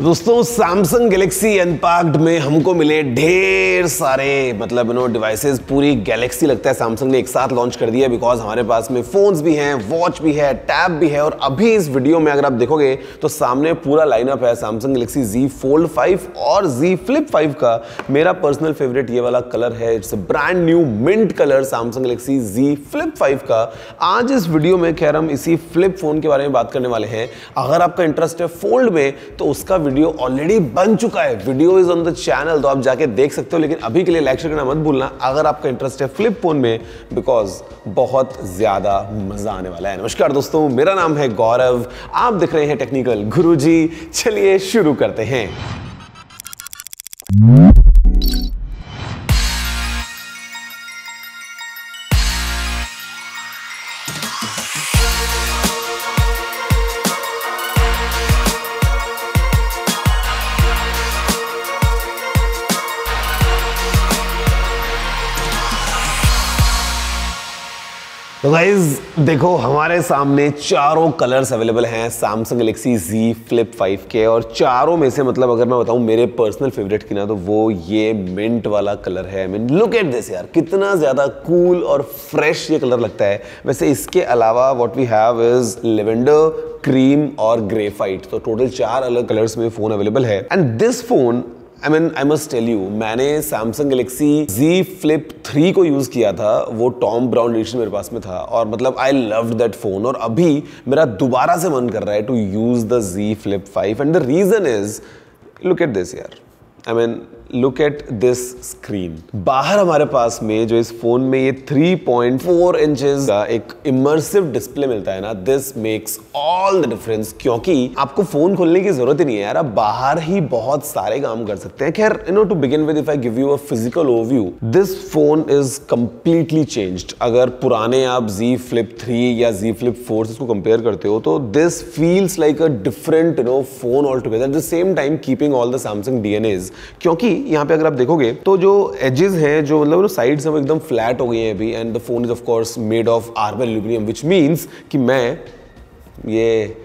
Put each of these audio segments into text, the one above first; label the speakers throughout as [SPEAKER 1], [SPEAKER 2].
[SPEAKER 1] दोस्तों Samsung Galaxy unpacked में हमको मिले ढेर सारे मतलब यू नो डिवाइसेस पूरी गैलेक्सी लगता है सैमसंग ने एक साथ लॉन्च कर दिया बिकॉज़ हमारे पास में फोन्स भी हैं वॉच भी है टैब भी है और अभी इस वीडियो में अगर आप देखोगे तो सामने पूरा लाइनअप है सैमसंग गैलेक्सी Z Fold 5 और Z Flip 5 का। मेरा पर्सनल फेवरेट ये वाला कलर है। It's brand new mint colour Samsung Galaxy Z Flip 5 का। आज इस वीडियो में, खैर, हम इसी फ्लिप फ़ोन के बारे में बात करने वाले हैं। अगर आपका इंटरेस्ट है फोल्ड में तो उसका वीडियो ऑलरेडी बन चुका है। Video is on the channel तो आप जाके देख सकते हो, लेकिन अभी के लिए लाइक शेयर करना मत भूलना। अगर आपका इंटरेस्ट है फ्लिप फ़ोन में बिकॉज़ बहुत ज़्यादा मज़ा आने वाला है। नमस्कार दोस्तों, मेरा नाम है गौरव। आप दिख रहे हैं टेक्निकल गुरुजी। चलिए शुरू करते हैं। तो गाइज़ देखो, हमारे सामने चारों कलर्स अवेलेबल हैं सैमसंग गलेक्सी Z, Flip 5 के और चारों में से मतलब अगर मैं बताऊँ मेरे पर्सनल फेवरेट की ना तो वो ये मिंट वाला कलर है। मीन लुक एट दिस यार, कितना ज़्यादा कूल और फ्रेश ये कलर लगता है। वैसे इसके अलावा what we have is lavender cream और ग्रेफाइट तो टोटल चार अलग कलर्स में फ़ोन अवेलेबल है। And this phone I mean I must tell you मैंने Samsung Galaxy Z flip three को यूज़ किया था, वो टॉम ब्राउन एडिशन मेरे पास में था और मतलब आई लव दैट फ़ोन और अभी मेरा दोबारा से मन कर रहा है to use the Z flip five and the reason is look at this यार. I mean look at this screen बाहर हमारे पास में जो इस फ़ोन में ये 3.4 इंचेस का एक इमर्सिव डिस्प्ले मिलता है ना this makes all the difference क्योंकि आपको फ़ोन खोलने की ज़रूरत ही नहीं है यार, आप बाहर ही बहुत सारे काम कर सकते हैं। खैर you know to begin with if I give you a physical overview this phone is completely changed अगर पुराने आप Z Flip 3 या Z Flip 4 से इसको कंपेयर करते हो तो this feels like a different you know phone all together at the same time keeping all the Samsung DNAs क्योंकि यहाँ पे अगर आप देखोगे तो जो एजेस हैं जो मतलब साइड्स हैं वो एकदम फ्लैट हो गई हैं अभी and the phone is of course made of armour aluminium which means कि मैं ये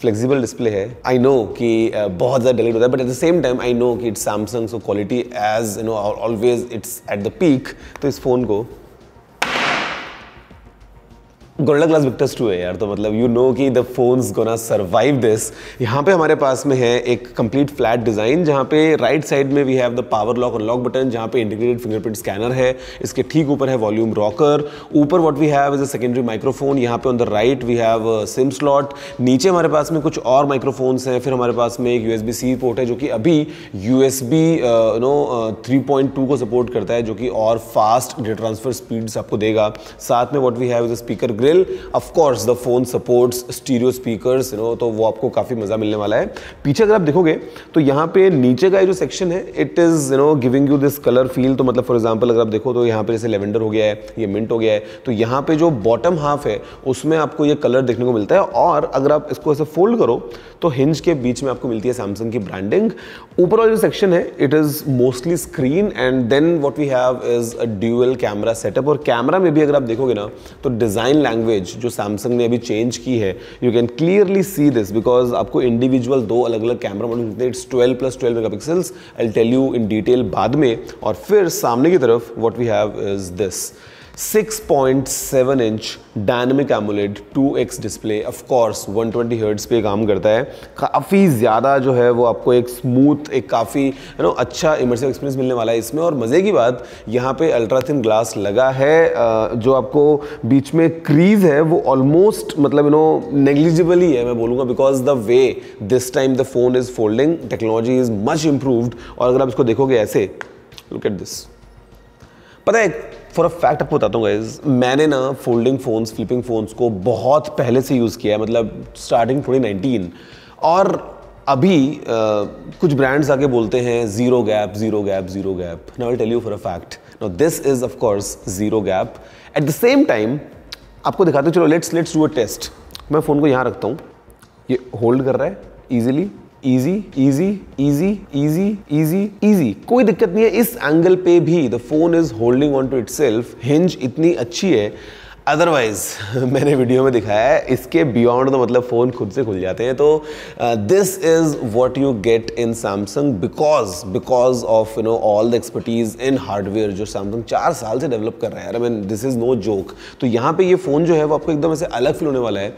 [SPEAKER 1] फ्लेक्सिबल डिस्प्ले है. आई नो कि uh, बहुत ज़्यादा डिलीट होता है but at the same time I know कि it's Samsung so quality as you know always it's at the peak तो इस फ़ोन को गोल्डा ग्लास विक्टर्स टू है यार तो मतलब यू नो कि the phone's gonna survive this यहाँ पे हमारे पास में है एक कंप्लीट फ्लैट डिज़ाइन जहाँ पे राइट साइड में we have the power lock और लॉक बटन जहाँ पे इंटीग्रेटेड फिंगरप्रिंट स्कैनर है, इसके ठीक ऊपर है वॉल्यूम रॉकर ऊपर what we have is a secondary microphone यहाँ पे on the right we have SIM slot नीचे हमारे पास में कुछ और माइक्रोफोन्स हैं, फिर हमारे पास में एक यूएसबी सी पोर्ट है जो कि अभी you know three point two को सपोर्ट करता है, जो कि और फास्ट डेटा ट्रांसफ़र स्पीड आपको देगा. साथ में what we have is a speaker grill of course the phone supports stereo speakers you know तो वो आपको काफ़ी मज़ा मिलने वाला है। पीछे अगर आप देखोगे तो यहाँ पे नीचे का जो सेक्शन है it is you know giving you this colour feel तो मतलब फॉर एग्जांपल अगर आप देखो तो यहाँ पे जैसे लेवेंडर हो गया है, ये मिंट हो गया है तो यहाँ पे जो बॉटम हाफ़ है, उसमें आपको ये कलर देखने को मिलता है। और अगर आप इसको ऐसे फोल्ड करो तो हिंज के बीच में आपको मिलती है सैमसंग की ब्रांडिंग ऊपर वाला जो सेक्शन है it is mostly screen and then what we have is a dual camera setup और कैमरा में भी अगर आप देखोगे ना तो डिज़ाइन लैंग्वेज जो सैमसंग ने अभी चेंज की है you can clearly see this because आपको इंडिविजुअल दो अलग अलग कैमरा मॉडल मिलते हैं। It's 12 plus twelve megapixels I tell you in detail बाद में। और फिर सामने की तरफ़ what we have is this 6.7 inch dynamic AMOLED 2x display of course 120 hertz पे काम करता है। काफ़ी ज़्यादा जो है वो आपको एक स्मूथ एक काफ़ी यू नो अच्छा इमर्सिव एक्सपीरियंस मिलने वाला है इसमें। और मज़े की बात, यहाँ पे अल्ट्रा थिन ग्लास लगा है जो आपको बीच में क्रीज है, वो ऑलमोस्ट मतलब यू नो नेग्लिजिबल ही है, मैं बोलूँगा because the way this time the phone is folding technology is much improved और अगर आप इसको देखोगे ऐसे लुक एट दिस पता है फॉर अ फैक्ट आपको बताता हूँ गाइज़ मैंने ना फोल्डिंग फोन्स फ्लिपिंग फोन्स को बहुत पहले से यूज़ किया है मतलब स्टार्टिंग 2019 और अभी आ, कुछ ब्रांड्स आके बोलते हैं zero gap zero gap zero gap now tell you for a fact now this is of course zero gap at the same time आपको दिखाते चलो let's let's do a test मैं फ़ोन को यहाँ रखता हूँ। ये होल्ड कर रहा है easily easy easy easy easy easy easy कोई दिक्कत नहीं है। इस एंगल पे भी the phone is holding on to it self hinge इतनी अच्छी है। अदरवाइज़ मैंने वीडियो में दिखाया है, इसके बियॉन्ड तो मतलब फ़ोन खुद से खुल जाते हैं। तो this is what you get in Samsung because because of you know all the expertise in hardware जो सैमसंग चार साल से डेवलप कर रहा है। I mean this is no joke तो यहाँ पे ये फ़ोन जो है, वो आपको एकदम ऐसे अलग फील होने वाला है।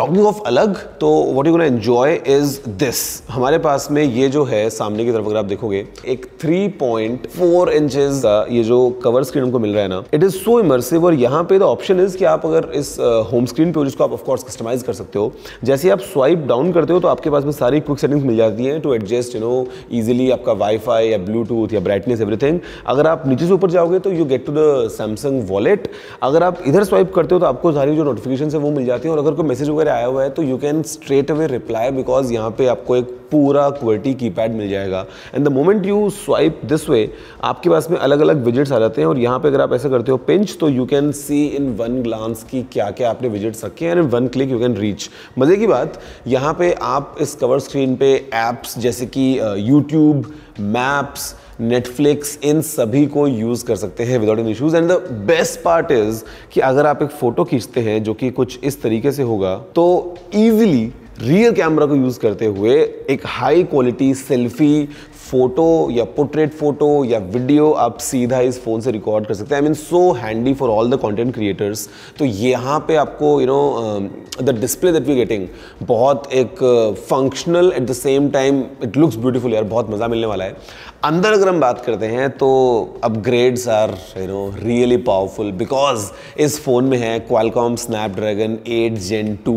[SPEAKER 1] टॉकिंग ऑफ़ अलग तो what you enjoy is this हमारे पास में ये जो है, सामने की तरफ़ अगर आप देखोगे, एक 3.4 इंचेस का ये जो कवर स्क्रीन हमको मिल रहा है ना इट इज़ सो इमर्सिव और यहाँ पे द ऑप्शन इज़ कि आप अगर इस होम स्क्रीन पे जिसको आप ऑफकोर्स कस्टमाइज कर सकते हो। जैसे आप स्वाइप डाउन करते हो तो आपके पास में सारी क्विक सेटिंग्स मिल जाती हैं to adjust you know easily आपका वाईफाई या ब्लूटूथ या ब्राइटनेस एवरीथिंग अगर आप नीचे से ऊपर जाओगे तो you get to the Samsung wallet अगर आप इधर स्वाइप करते हो तो आपको सारी जो नोटिफिकेशन है, वो मिल जाती है और अगर कोई मैसेज वगैरह आया हुआ है तो you can straight away reply because यहाँ पे आपको एक पूरा क्वर्टी कीपैड मिल जाएगा। And the moment you swipe this way आपके पास में अलग अलग विजिट्स आ जाते हैं और यहाँ पे अगर आप ऐसा करते हो पिंच तो you can see in one glance की क्या क्या आपने विजिट्स रखे हैं and one click you can reach मज़े की बात, यहाँ पे आप इस कवर स्क्रीन पे एप्स जैसे कि यूट्यूब मैप्स नेटफ्लिक्स इन सभी को यूज़ कर सकते हैं without any issues and the best part is कि अगर आप एक फ़ोटो खींचते हैं जो कि कुछ इस तरीके से होगा तो ईजिली रियर कैमरा को यूज़ करते हुए एक हाई क्वालिटी सेल्फी फ़ोटो या पोर्ट्रेट फ़ोटो या वीडियो आप सीधा इस फ़ोन से रिकॉर्ड कर सकते हैं। I mean so handy for all the content creators तो यहाँ पे आपको you know the display that we getting बहुत एक functional at the same time it looks beautiful यार, बहुत मज़ा मिलने वाला है। अंदर अगर हम बात करते हैं तो upgrades are you know really powerful because इस फ़ोन में है Qualcomm Snapdragon eight gen two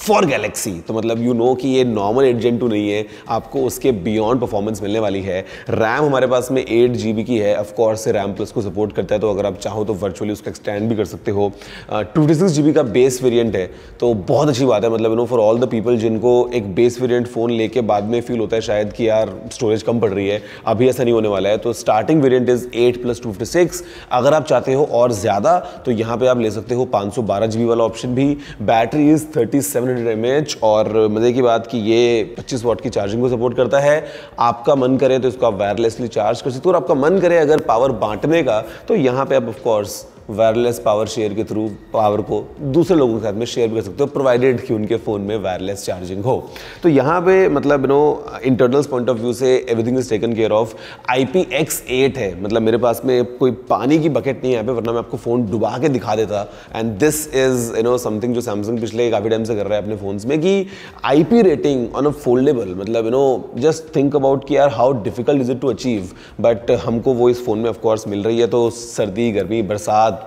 [SPEAKER 1] for Galaxy तो मतलब यू नो कि ये नॉर्मल एट जेन टू नहीं है, आपको उसके बियॉन्ड परफॉर्मेंस मिलने वाली है। रैम हमारे पास में एट जी बी की है ऑफकोर्स से रैम प्लस को सपोर्ट करता है तो अगर आप चाहो तो वर्चुअली उसका एक्सटेंड भी कर सकते हो। टू फिफ्टी सिक्स जी का बेस वेरियंट है तो बहुत अच्छी बात है। मतलब you know for all the people जिनको एक बेस वेरियंट फ़ोन लेके बाद में फील होता है शायद कि यार स्टोरेज कम पड़ रही है, अभी ऐसा नहीं होने वाला है। तो starting variant is eight plus two fifty six अगर आप चाहते हो और ज़्यादा तो यहाँ पर आप ले सकते हो पाँच सौ बारह जी बी वाला ऑप्शन भी। Battery is thirty seven hundred M और मज़े की बात कि ये 25 वॉट की चार्जिंग को सपोर्ट करता है। आपका मन करे तो इसको आप वायरलेसली चार्ज कर सकते हो और आपका मन करे अगर पावर बांटने का तो यहाँ पे आप of course wireless power share के थ्रू पावर को दूसरे लोगों के साथ में शेयर भी कर सकते हो प्रोवाइडेड कि उनके फ़ोन में वायरलेस चार्जिंग हो। तो यहाँ पे मतलब no internals point of view से everything is taken care of I P X eight है मतलब मेरे पास में कोई पानी की बकेट नहीं है यहाँ पे, वरना मैं आपको फ़ोन डुबा के दिखा देता। And this is you know something जो सैमसंग पिछले काफ़ी टाइम से कर रहा है अपने फ़ोन्स में कि I P rating on a foldable मतलब you know just think about कि यार how difficult is it to achieve but हमको वो इस फ़ोन में ऑफकोर्स मिल रही है तो सर्दी, गर्मी, बरसात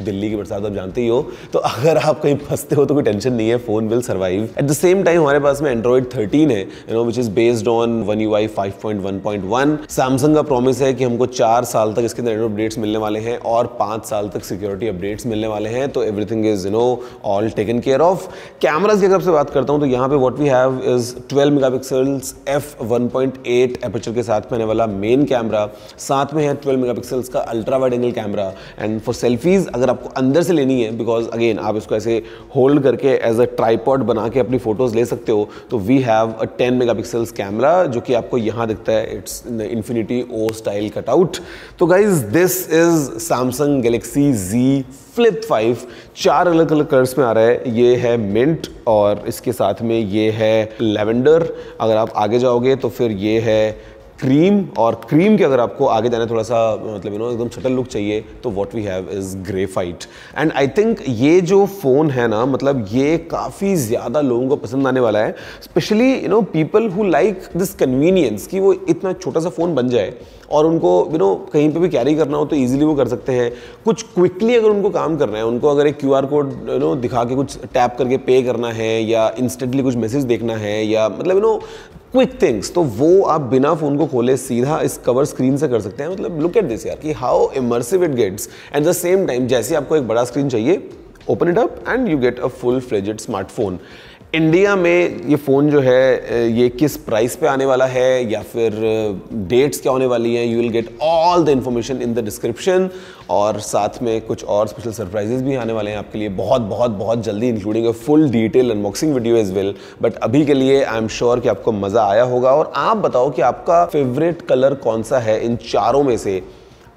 [SPEAKER 1] दिल्ली की बरसात आप जानते ही हो तो अगर आप कहीं फंसते हो तो कोई टेंशन नहीं है phone will survive at the same time हमारे पास में एंड्रॉइड 13 है you know which is based on one U I five point one point one Samsung का प्रॉमिस है कि हमको चार साल तक इसके अंदर अपडेट्स मिलने वाले हैं और पाँच साल तक सिक्योरिटी अपडेट्स मिलने वाले हैं तो everything is you know all taken care of cameras की अगर से बात करता हूँ तो यहाँ पे what we have is twelve mega pixels F one point eight aperture के साथ में आने वाला मेन कैमरा साथ में है ट्वेल्व मेगा पिक्सल्स का ultra wide angle camera and for selfies अगर आपको अंदर से लेनी है बिकॉज़ अगेन आप इसको ऐसे होल्ड करके एज अ ट्राईपॉड बना के अपनी फ़ोटोज़ ले सकते हो तो we have a ten mega pixels camera जो कि आपको यहाँ दिखता है it's infinity O style cutout तो guys this is Samsung Galaxy Z Flip five चार अलग अलग कलर्स में आ रहा है, ये है मिंट और इसके साथ में ये है लेवेंडर अगर आप आगे जाओगे तो फिर ये है क्रीम और क्रीम के अगर आपको आगे जाना थोड़ा सा मतलब यू नो एकदम छटल लुक चाहिए तो what we have is graphite and I think ये जो फ़ोन है ना मतलब ये काफ़ी ज़्यादा लोगों को पसंद आने वाला है specially you know people who like this convenience कि वो इतना छोटा सा फ़ोन बन जाए। और उनको यू नो कहीं पे भी कैरी करना हो तो इजीली वो कर सकते हैं। कुछ क्विकली अगर उनको काम करना है, उनको अगर एक Q R code you know दिखा के कुछ टैप करके पे करना है या इंस्टेंटली कुछ मैसेज देखना है या मतलब यू नो क्विक थिंग्स तो वो आप बिना फ़ोन को खोले सीधा इस कवर स्क्रीन से कर सकते हैं। मतलब लुक एट दिस यार, कि how immersive it gets at the same time जैसे आपको एक बड़ा स्क्रीन चाहिए open it up and you get a full fledged smartphone India में ये फ़ोन जो है ये किस प्राइस पे आने वाला है या फिर डेट्स क्या होने वाली हैं you will get all the information in the description और साथ में कुछ और स्पेशल सरप्राइजेज भी आने वाले हैं आपके लिए। बहुत बहुत बहुत जल्दी including a full detail unboxing video as well but अभी के लिए आई एम श्योर कि आपको मज़ा आया होगा और आप बताओ कि आपका फेवरेट कलर कौन सा है इन चारों में से।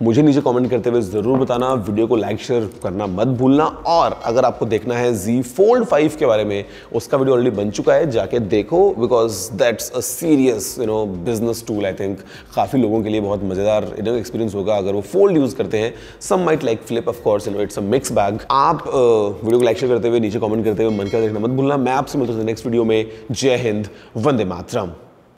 [SPEAKER 1] मुझे नीचे कमेंट करते हुए ज़रूर बताना वीडियो को लाइक शेयर करना मत भूलना और अगर आपको देखना है Z Fold 5 के बारे में, उसका वीडियो ऑलरेडी बन चुका है, जाके देखो because that's a serious you know business tool I think काफ़ी लोगों के लिए बहुत मज़ेदार यू नो एक्सपीरियंस होगा अगर वो फोल्ड यूज़ करते हैं। Some might like flip of course you know it's a mix bag आप वीडियो को लाइक शेयर करते हुए, नीचे कमेंट करते हुए मन कर देखना मत भूलना। मैं आपसे मिलता हूँ नेक्स्ट वीडियो में। जय हिंद, वंदे मातरम।